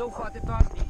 zaufati tam